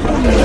Oh,